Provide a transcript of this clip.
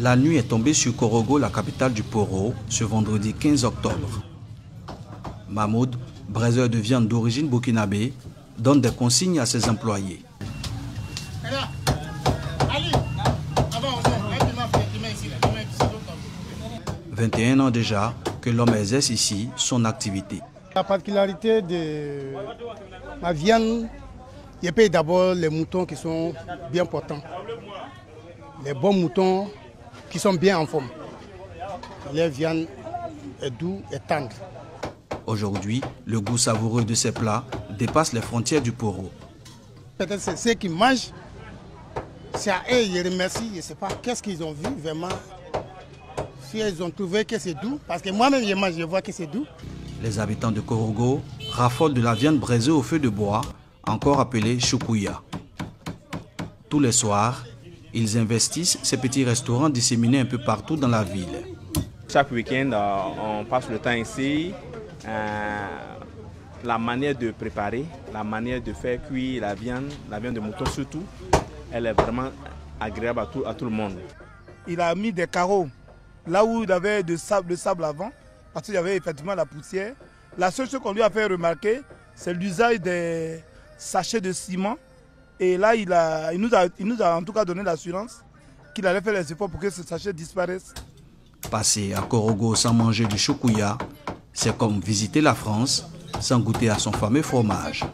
La nuit est tombée sur Korogo, la capitale du Poro, ce vendredi 15 octobre. Mahmoud, braiseur de viande d'origine burkinabé, donne des consignes à ses employés. 21 ans déjà que l'homme exerce ici son activité. La particularité de ma viande, je paye d'abord les moutons qui sont bien portants. Les bons moutons qui sont bien en forme. Les viande est doux et tendre. Aujourd'hui, le goût savoureux de ces plats dépasse les frontières du Poro. Peut-être c'est ceux qui mangent. C'est à eux, je remercie. Je ne sais pas qu'est-ce qu'ils ont vu vraiment. Si ils ont trouvé que c'est doux, parce que moi-même je mange, je vois que c'est doux. Les habitants de Korogo raffolent de la viande braisée au feu de bois, encore appelée choukouya. Tous les soirs, ils investissent ces petits restaurants disséminés un peu partout dans la ville. Chaque week-end, euh, on passe le temps ici. Euh, la manière de préparer, la manière de faire cuire la viande, la viande de mouton surtout, elle est vraiment agréable à tout, à tout le monde. Il a mis des carreaux là où il y avait de sable, de sable avant, parce qu'il y avait effectivement la poussière. La seule chose qu'on lui a fait remarquer, c'est l'usage des sachets de ciment. Et là, il, nous a, en tout cas donné l'assurance qu'il allait faire les efforts pour que ce sachet disparaisse. Passer à Korogo sans manger du choukouya, c'est comme visiter la France sans goûter à son fameux fromage.